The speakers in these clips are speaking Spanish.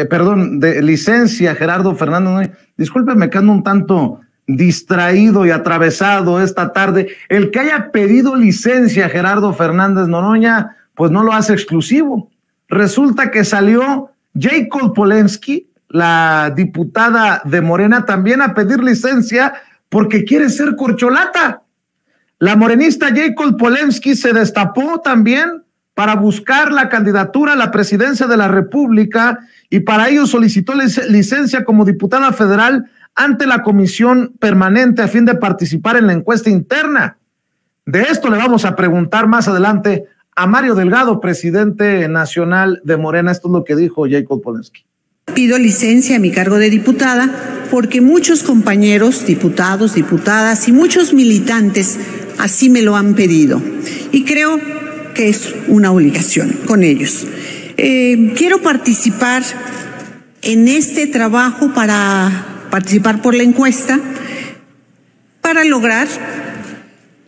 eh, perdón, de licencia Gerardo Fernández. Discúlpeme que ando un tanto distraído y atravesado esta tarde. El que haya pedido licencia Gerardo Fernández Noroña, pues no lo hace exclusivo. Resulta que salió Jacob Polensky, la diputada de Morena, también a pedir licencia porque quiere ser corcholata. La morenista Jacob Polensky se destapó también para buscar la candidatura a la presidencia de la República y para ello solicitó licencia como diputada federal ante la comisión permanente a fin de participar en la encuesta interna. De esto le vamos a preguntar más adelante a Mario Delgado, presidente nacional de Morena. Esto es lo que dijo Jacob Polensky. Pido licencia a mi cargo de diputada porque muchos compañeros, diputados, diputadas y muchos militantes así me lo han pedido. Y creo es una obligación con ellos. Eh, quiero participar en este trabajo para participar por la encuesta para lograr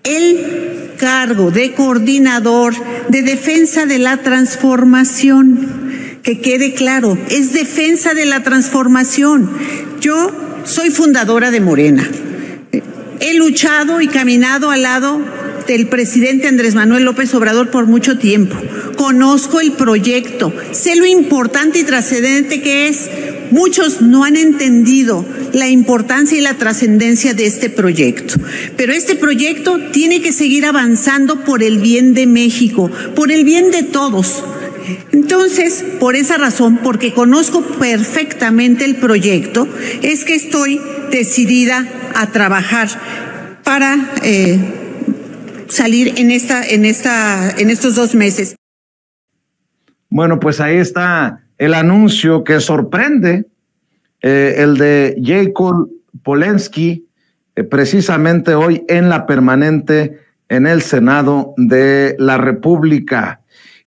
el cargo de coordinador de defensa de la transformación. Que quede claro, es defensa de la transformación. Yo soy fundadora de Morena. He luchado y caminado al lado del presidente Andrés Manuel López Obrador por mucho tiempo. Conozco el proyecto, sé lo importante y trascendente que es. Muchos no han entendido la importancia y la trascendencia de este proyecto. Pero este proyecto tiene que seguir avanzando por el bien de México, por el bien de todos. Entonces, por esa razón, porque conozco perfectamente el proyecto, es que estoy decidida a trabajar para eh, salir en esta, en esta, en estos dos meses. Bueno, pues ahí está el anuncio que sorprende, eh, el de Jacob Polensky, eh, precisamente hoy en la permanente en el Senado de la República.